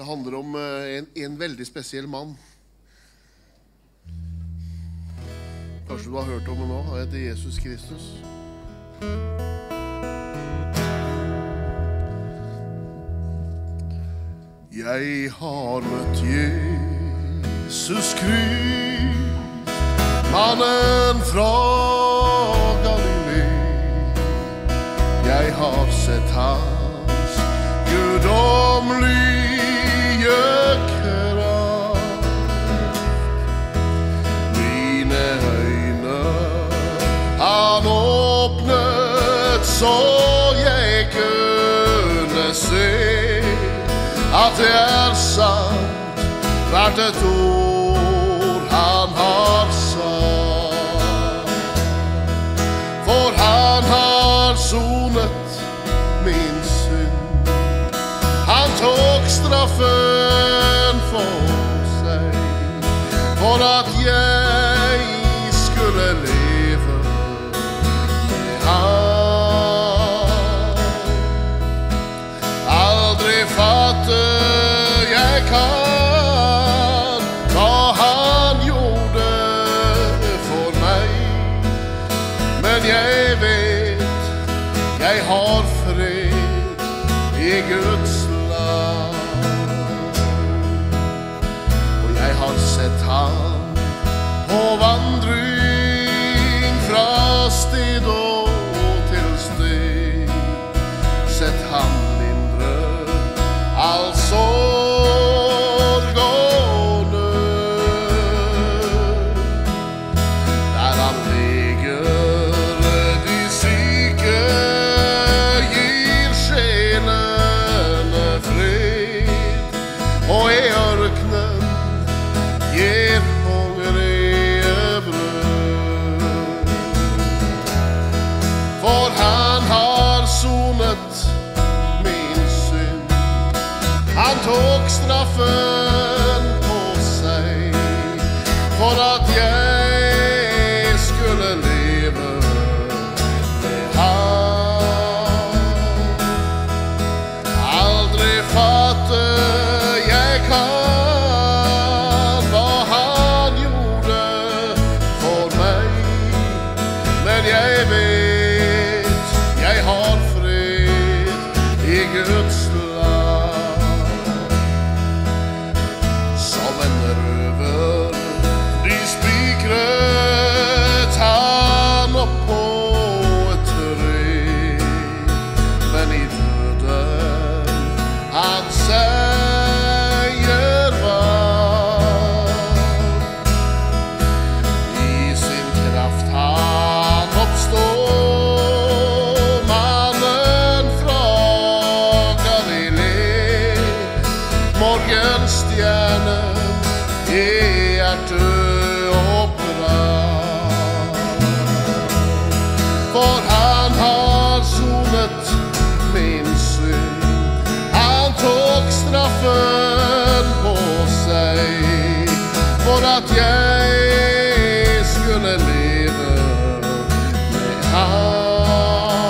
Det handler om eh, en, en veldig spesiell mann. Kanskje du har hørt om ham nå? Han heter Jesus Kristus. Jeg har møtt Jesus Krist, mannen fra Galilei. Jeg har sett hans guddommelige så jeg kunne se at det er sant hvert et ord han har sagt. For han har sonet min synd. Han tok straffen for seg, for at jeg jeg vet jeg har fred i Guds For skulle leve med ham.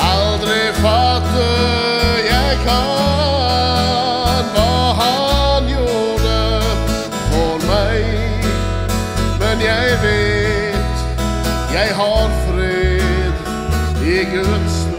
Aldri fatte jeg kan hva han gjorde for meg. Men jeg vet jeg har fred i Guds